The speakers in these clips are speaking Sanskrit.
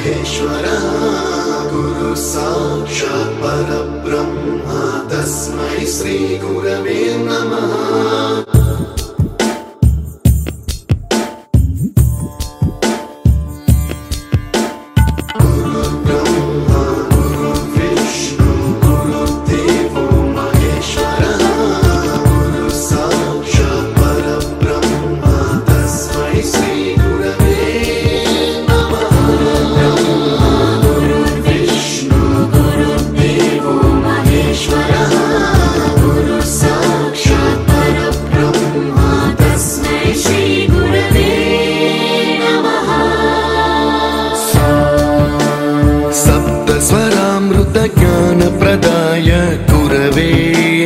महेश्वरः गुरु साक्षात् परब्रह्मा तस्मै श्रीगुरवे नमः सप्तस्वरामृतज्ञानप्रदाय गुरवे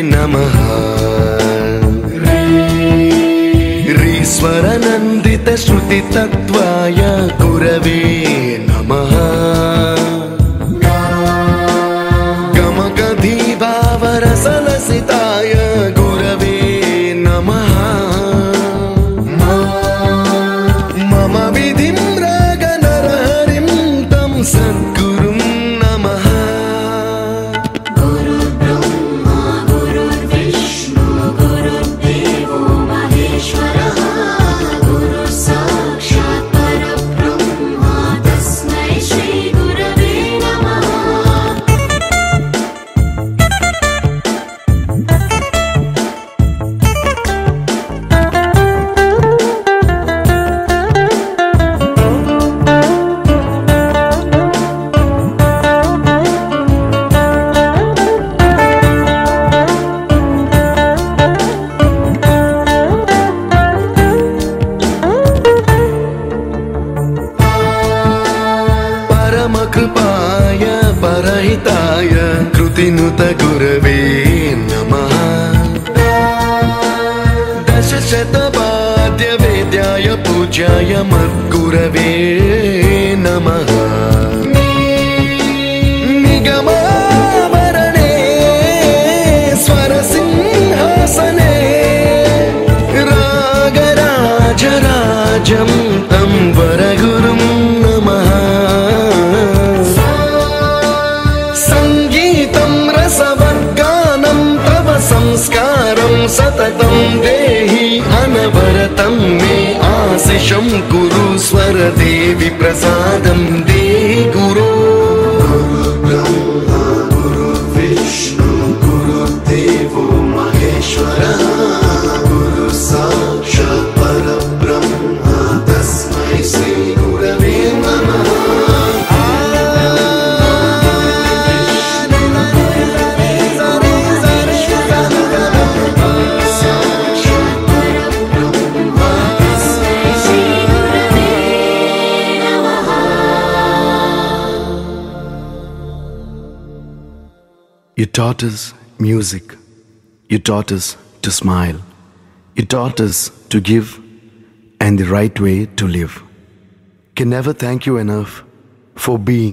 नमः। रीश्वरनन्दितश्रुतितत्त्वाय गुरवे नमः। गमगधीभावरसलसिताय परहिताय कृतिनुत गुरवे नमः। दशशतवाद्यवेद्याय पूज्याय मद्गुरवे नमः। निगमावरणे स्वरसिंहासने रागराजराजं देहि अनवरतं मे आशिषं कुरु स्वरदेवि प्रसादं You taught us music. You taught us to smile. You taught us to give and the right way to live. Can never thank you enough for being